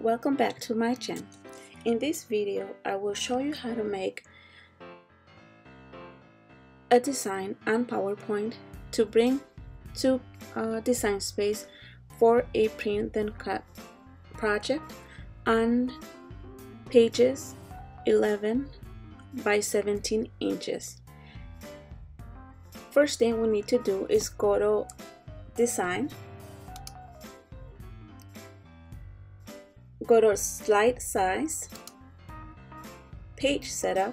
Welcome back to my channel. In this video, I will show you how to make a design on PowerPoint to bring to uh, design space for a print then cut project on pages 11 by 17 inches. First thing we need to do is go to design go to slide size, page setup,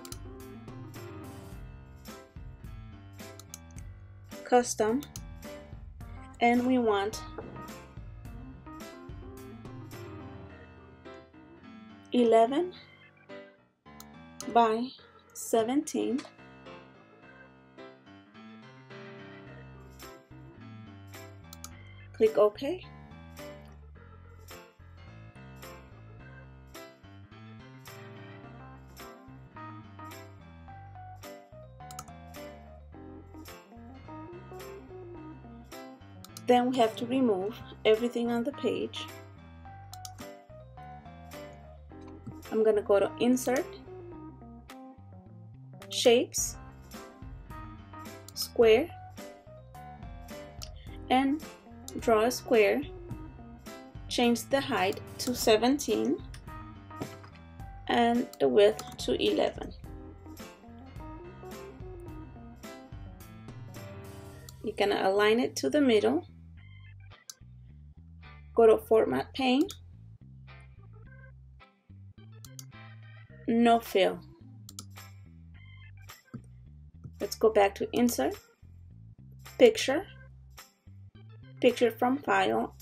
custom, and we want eleven by seventeen. Click OK. Then we have to remove everything on the page. I'm gonna go to insert, shapes, square, and draw a square. Change the height to 17 and the width to 11. You're gonna align it to the middle go to format pane. No fill. Let's go back to insert. Picture. Picture from file.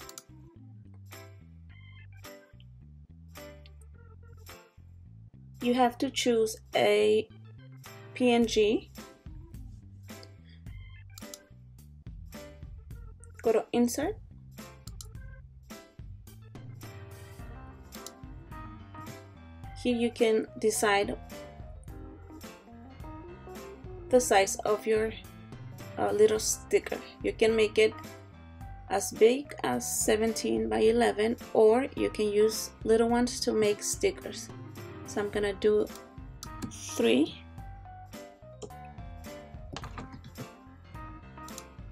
You have to choose a PNG go to insert here you can decide the size of your uh, little sticker. You can make it as big as 17 by 11 or you can use little ones to make stickers. So I'm gonna do three.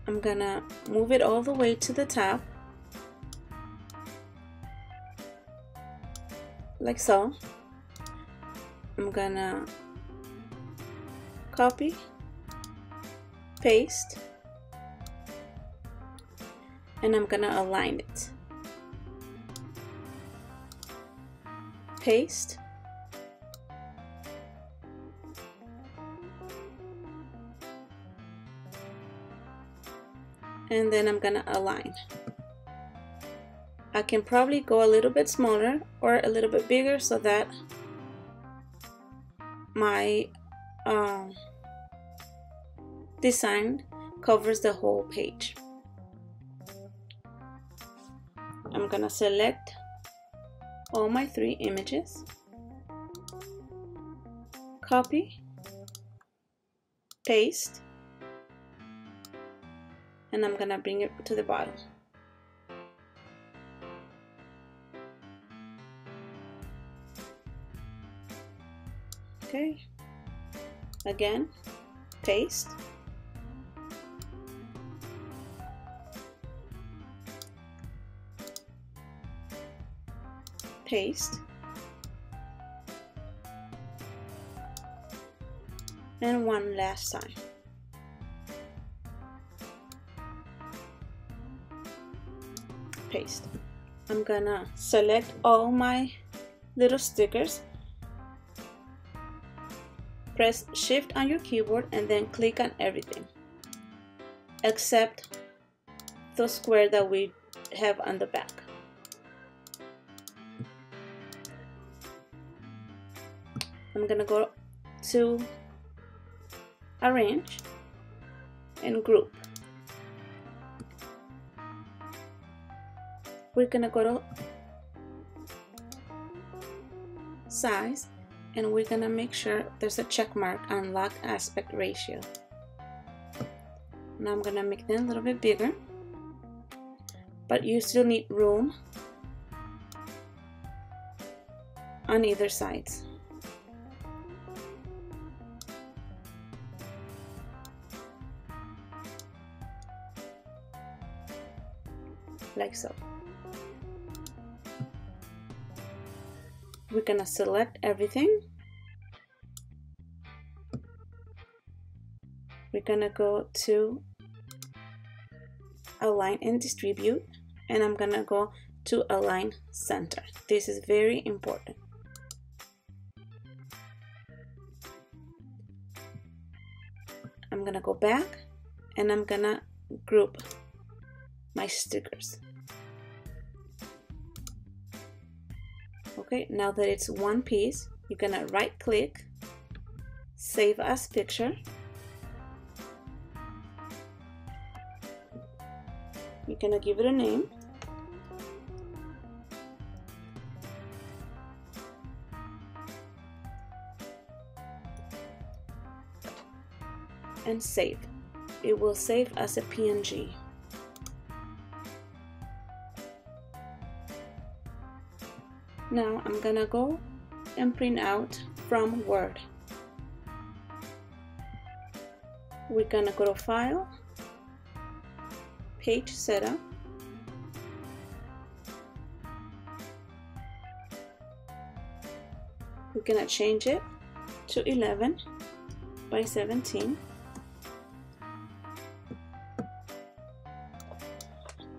I'm gonna move it all the way to the top like so I'm gonna copy paste and I'm gonna align it. Paste. And then I'm gonna align. I can probably go a little bit smaller or a little bit bigger so that my um, design covers the whole page. I'm gonna select all my three images, copy, paste, and I'm gonna bring it to the bottom. Okay. Again paste. Paste. And one last time. Paste. I'm gonna select all my little stickers Press shift on your keyboard and then click on everything except the square that we have on the back. I'm gonna go to arrange and group. We're gonna go to size and we're gonna make sure there's a check mark on lock aspect ratio. Now I'm gonna make them a little bit bigger, but you still need room on either sides. like so. We're gonna select everything. We're gonna go to align and distribute and I'm gonna go to align center. This is very important. I'm gonna go back and I'm gonna group my stickers. Okay, now that it's one piece, you're gonna right click, save as picture. You're gonna give it a name. And save. It will save as a PNG. Now I'm gonna go and print out from Word. We're gonna go to File, Page Setup, we're gonna change it to 11 by 17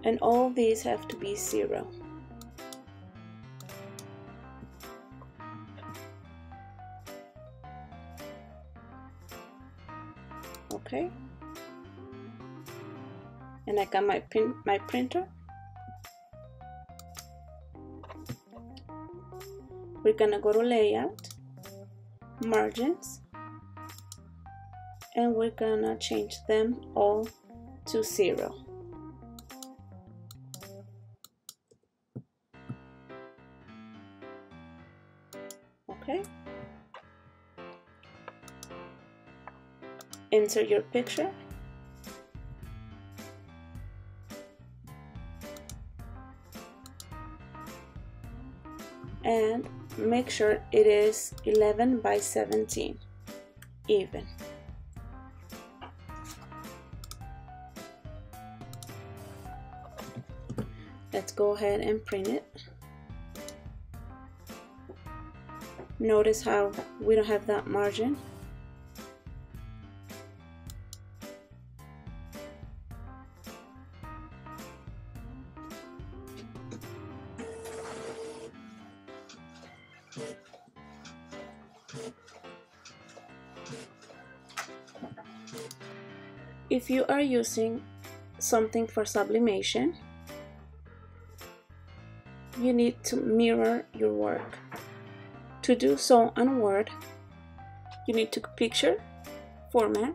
and all these have to be zero okay? And I got my print my printer. We're gonna go to layout margins and we're gonna change them all to zero insert your picture. And make sure it is 11 by 17 even. Let's go ahead and print it. Notice how we don't have that margin If you are using something for sublimation, you need to mirror your work. To do so on Word, you need to picture, format,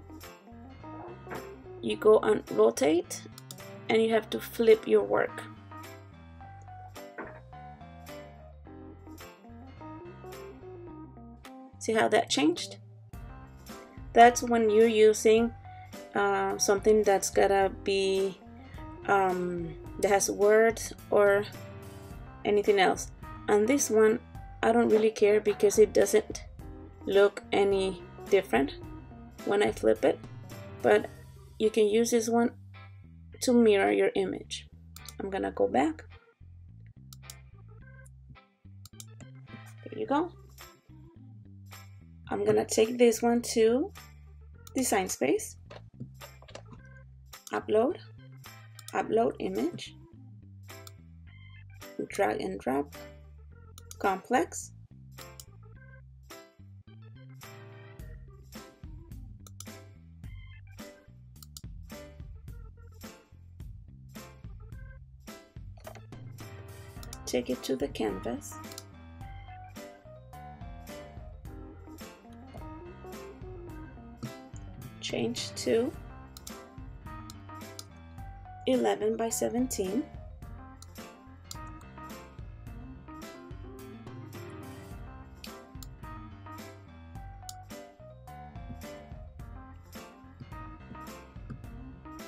you go on rotate, and you have to flip your work. See how that changed? That's when you're using uh, something that's gotta be um, that has words or anything else. And this one I don't really care because it doesn't look any different when I flip it but you can use this one to mirror your image. I'm gonna go back. There you go I'm gonna take this one to design space. Upload. Upload image. Drag and drop. Complex. Take it to the canvas change to 11 by 17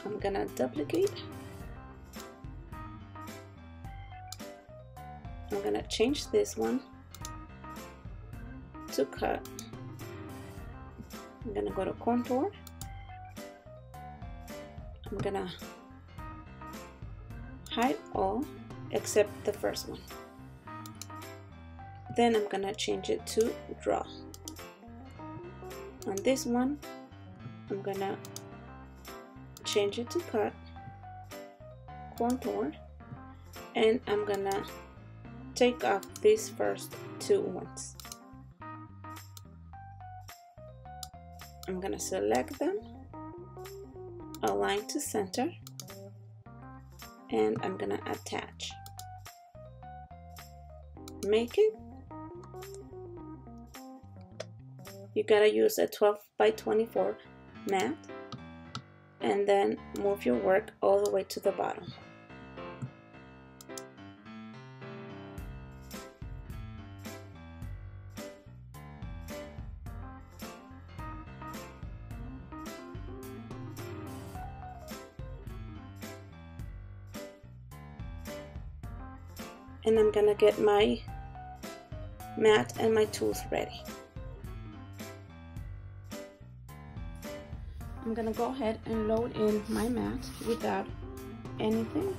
I'm gonna duplicate I'm gonna change this one to cut. I'm gonna go to contour. I'm gonna hide all except the first one. Then I'm gonna change it to draw. On this one, I'm gonna change it to cut, contour, and I'm gonna take off these first two ones. I'm gonna select them, align to center, and I'm gonna attach. Make it. You gotta use a 12 by 24 mat and then move your work all the way to the bottom. And I'm gonna get my mat and my tools ready. I'm gonna go ahead and load in my mat without anything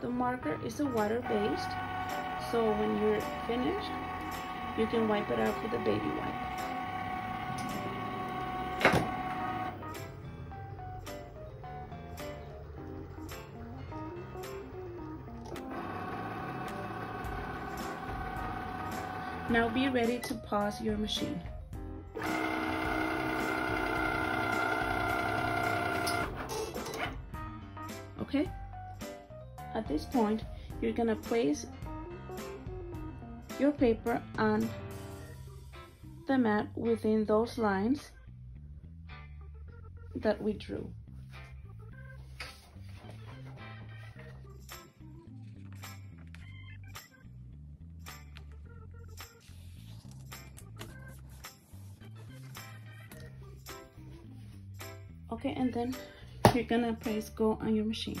The marker is a water based, so when you're finished, you can wipe it off with a baby wipe. Now be ready to pause your machine. Okay? At this point, you're gonna place your paper on the mat within those lines that we drew. Okay, and then you're gonna press go on your machine.